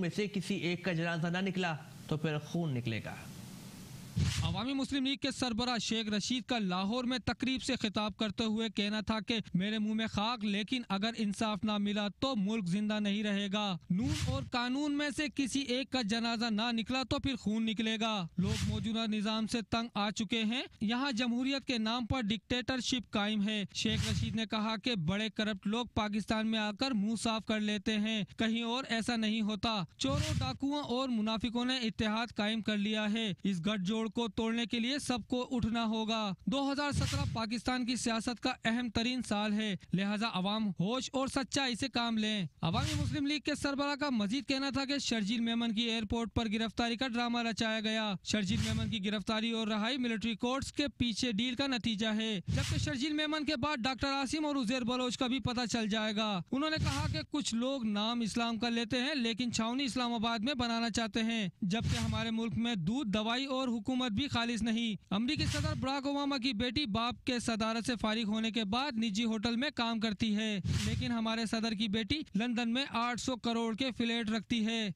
میں سے کسی ایک کا جنازہ نہ نکلا تو پھر خون نکلے گا۔ عوامی مسلم لیگ کے سربراہ شیخ رشید کا لاہور میں تقریب سے خطاب کرتے ہوئے کہنا تھا کہ میرے منہ میں خاک، لیکن اگر انصاف نہ ملا تو ملک زندہ نہیں رہے گا۔ نون اور قانون میں سے کسی ایک کا جنازہ نہ نکلا تو پھر خون نکلے گا۔ لوگ موجودہ نظام سے تنگ آ چکے ہیں۔ یہاں جمہوریت کے نام پر ڈکٹیٹرشپ قائم ہے۔ شیخ رشید نے کہا کہ بڑے کرپٹ لوگ پاکستان میں آ کر منہ صاف کر لیتے ہیں۔ کہیں اور ایسا نہیں ہوتا۔ چوروں، ڈاکوؤں اور منافقوں نے اتحاد قائم کر لیا ہے۔ اس گٹھ جوڑ کو توڑنے کے لیے سب کو اٹھنا ہوگا۔ دو ہزار سترہ پاکستان کی سیاست کا اہم ترین سال ہے۔ لہٰذا عوام ہوش اور سچائی سے کام لیں۔ عوامی مسلم لیگ کے سربراہ کا مزید کہنا تھا کہ شرجیل میمن کی ایئرپورٹ پر گرفتاری کا ڈرامہ رچایا گیا۔ شرجیل میمن کی گرفتاری اور رہائی ملٹری کورٹس کے پیچھے ڈیل کا نتیجہ ہے۔ جبکہ شرجیل میمن کے بعد ڈاکٹر عاصم اور ازیر بلوچ کا بھی پتہ چل جائے گا۔ انہوں نے کہا کہ کچھ لوگ نام اسلام کا لیتے ہیں، لیکن چھاونی اسلام آباد میں بنانا چاہتے ہیں۔ جبکہ ہمارے ملک میں دودھ، دوائی اور حکومت بھی خالص نہیں۔ امریکی صدر براک اوباما کی بیٹی باپ کے صدارت سے فارغ ہونے کے بعد نجی ہوٹل میں کام کرتی ہے، لیکن ہمارے صدر کی بیٹی لندن میں آٹھ سو کروڑ کے فلیٹ رکھتی ہے۔